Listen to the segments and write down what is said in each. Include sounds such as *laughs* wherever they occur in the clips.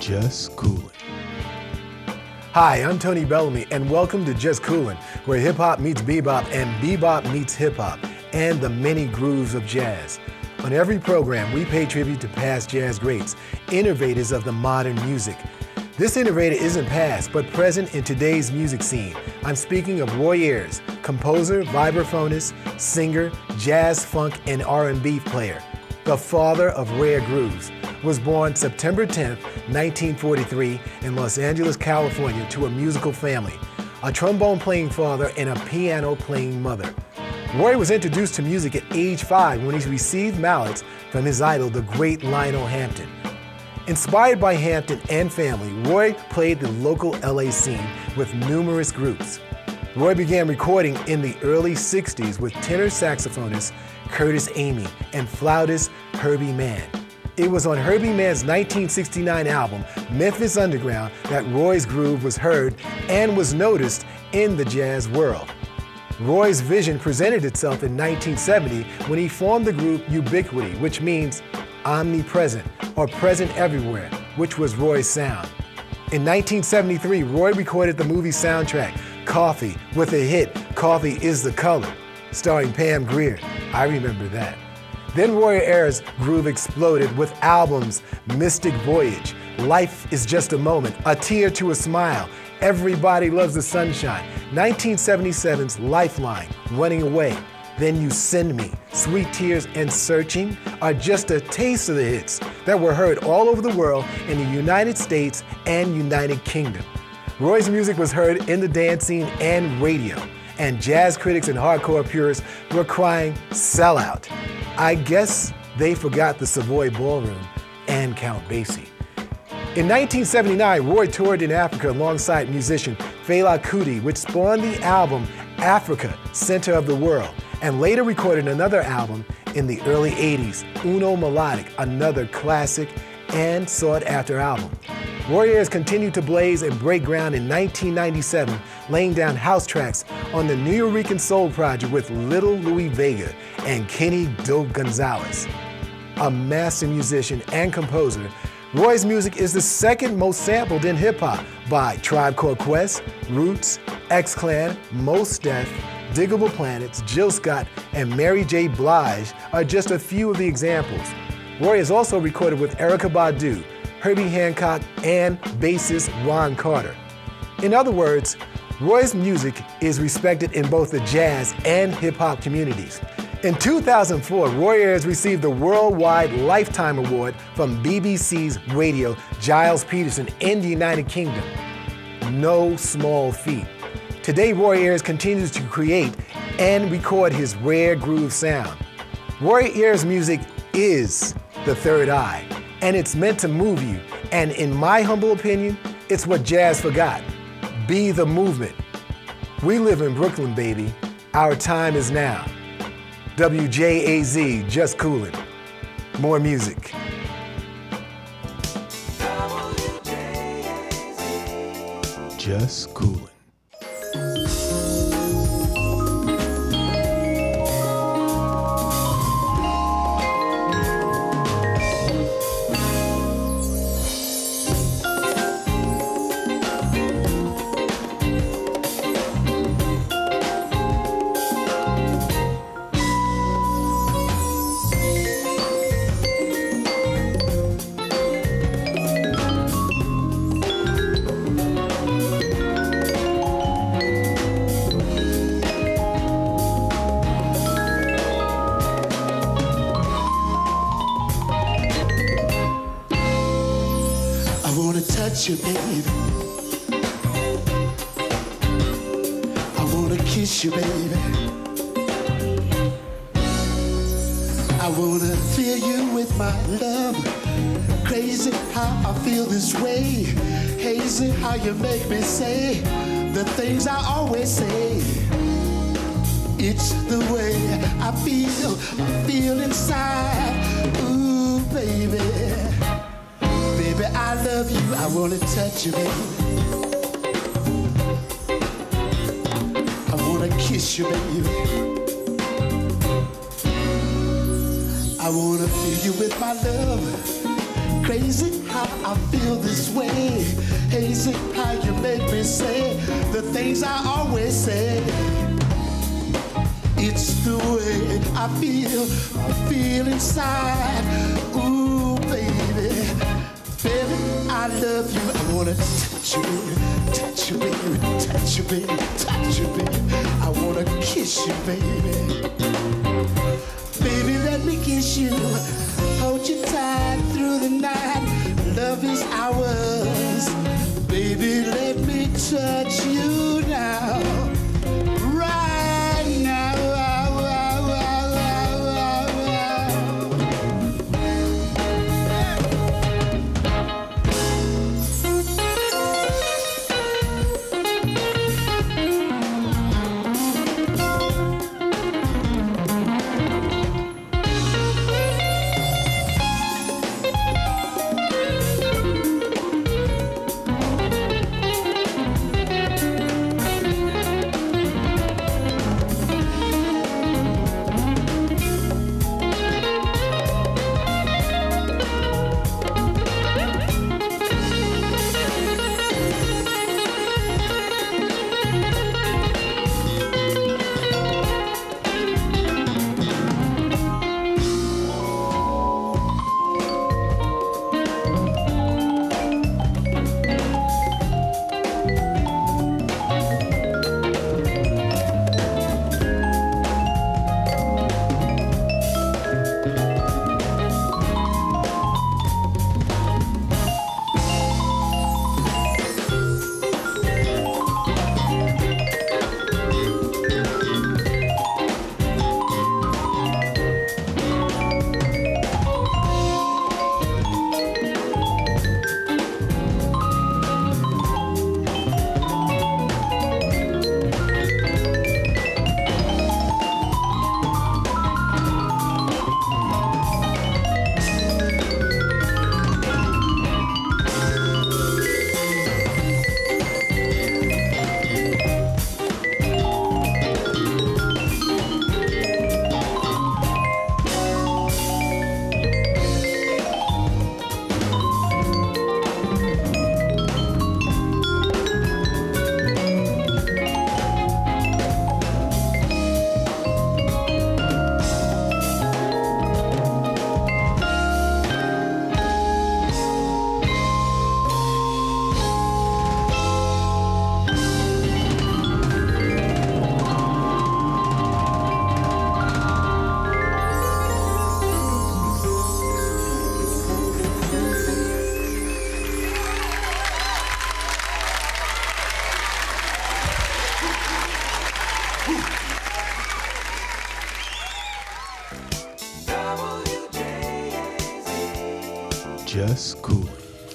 Just Coolin'. Hi, I'm Tony Bellamy, and welcome to Just Coolin', where hip hop meets bebop and bebop meets hip hop, and the many grooves of jazz. On every program, we pay tribute to past jazz greats, innovators of the modern music. This innovator isn't past, but present in today's music scene. I'm speaking of Roy Ayers, composer, vibraphonist, singer, jazz, funk, and R&B player, the father of rare grooves was born September 10, 1943, in Los Angeles, California, to a musical family, a trombone playing father and a piano playing mother. Roy was introduced to music at age five when he received mallets from his idol, the great Lionel Hampton. Inspired by Hampton and family, Roy played the local LA scene with numerous groups. Roy began recording in the early 60s with tenor saxophonist Curtis Amy and flautist Herbie Mann. It was on Herbie Mann's 1969 album, Memphis Underground, that Roy's groove was heard and was noticed in the jazz world. Roy's vision presented itself in 1970 when he formed the group Ubiquity, which means omnipresent or present everywhere, which was Roy's sound. In 1973, Roy recorded the movie soundtrack, Coffee, with a hit, Coffee is the Color, starring Pam Grier. I remember that. Then Roy Ayers' groove exploded with albums Mystic Voyage, Life is Just a Moment, A Tear to a Smile, Everybody Loves the Sunshine, 1977's Lifeline, Running Away, Then You Send Me, Sweet Tears, and Searching are just a taste of the hits that were heard all over the world in the United States and United Kingdom. Roy's music was heard in the dance scene and radio, and jazz critics and hardcore purists were crying, sell out. I guess they forgot the Savoy Ballroom and Count Basie. In 1979, Roy toured in Africa alongside musician Fela Kuti, which spawned the album Africa, Center of the World, and later recorded another album in the early 80s, Uno Melodic, another classic and sought after album. Ayers continued to blaze and break ground in 1997, laying down house tracks on the New Nuyorican Soul Project with Little Louie Vega and Kenny Dope Gonzalez. A master musician and composer, Roy's music is the second most sampled in hip hop by Tribe Called Quest, Roots, X Clan, Mos Def, Digable Planets, Jill Scott, and Mary J. Blige are just a few of the examples. Roy has also recorded with Erykah Badu, Herbie Hancock, and bassist Ron Carter. In other words, Roy's music is respected in both the jazz and hip hop communities. In 2004, Roy Ayers received the Worldwide Lifetime Award from BBC's radio Gilles Peterson in the United Kingdom. No small feat. Today, Roy Ayers continues to create and record his rare groove sound. Roy Ayers' music is the third eye and it's meant to move you. And in my humble opinion, it's what jazz forgot. Be the movement. We live in Brooklyn, baby. Our time is now. WJAZ, just coolin'. More music. Just coolin'. You, baby. I wanna kiss you, baby. I wanna fill you with my love. Crazy how I feel this way. Hazy how you make me say the things I always say. It's the way I feel, I feel inside. Ooh, baby. Baby, I love you. I wanna touch you, baby. I wanna kiss you, baby. I wanna fill you with my love. Crazy how I feel this way. Hazy how you make me say the things I always say. It's the way I feel, I feel inside. Love you. I wanna touch you, touch you, baby, touch you, baby, touch you, baby. I wanna kiss you, baby. Baby, let me kiss you, hold you tight through the night. Love is ours. Baby, let me touch you now.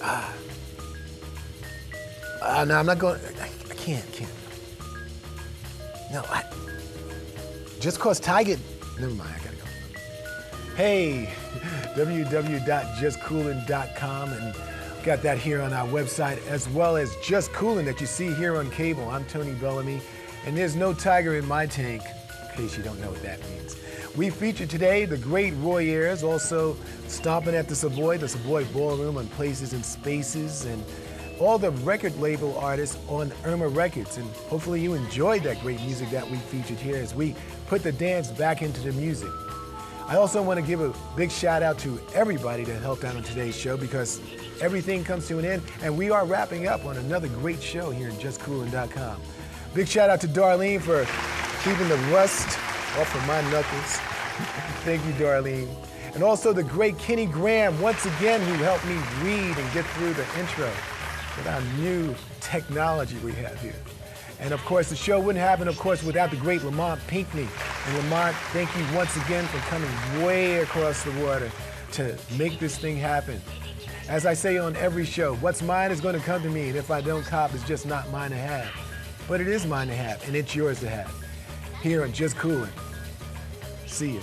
Ah. Uh, no, I'm not going. I, I can't, can't. No, I. Just cause Tiger. Never mind, I gotta go. Hey, *laughs* www.justcoolin.com and got that here on our website as well as Just Coolin that you see here on cable. I'm Tony Bellamy, and there's no tiger in my tank, case you don't know what that means. We feature today the great Roy Ayers, also stomping at the Savoy, the Savoy Ballroom on Places and Spaces, and all the record label artists on Irma Records. And hopefully you enjoyed that great music that we featured here as we put the dance back into the music. I also want to give a big shout out to everybody that helped out on today's show because everything comes to an end and we are wrapping up on another great show here at JustCoolin.com. Big shout out to Darlene for keeping the rust off of my knuckles. Thank you, Darlene. And also the great Kenny Graham, once again, who helped me read and get through the intro with our new technology we have here. And of course, the show wouldn't happen, of course, without the great Lamont Pinckney. And Lamont, thank you once again for coming way across the water to make this thing happen. As I say on every show, what's mine is going to come to me, and if I don't cop, it's just not mine to have. But it is mine to have, and it's yours to have. Here and Just Coolin'. See you.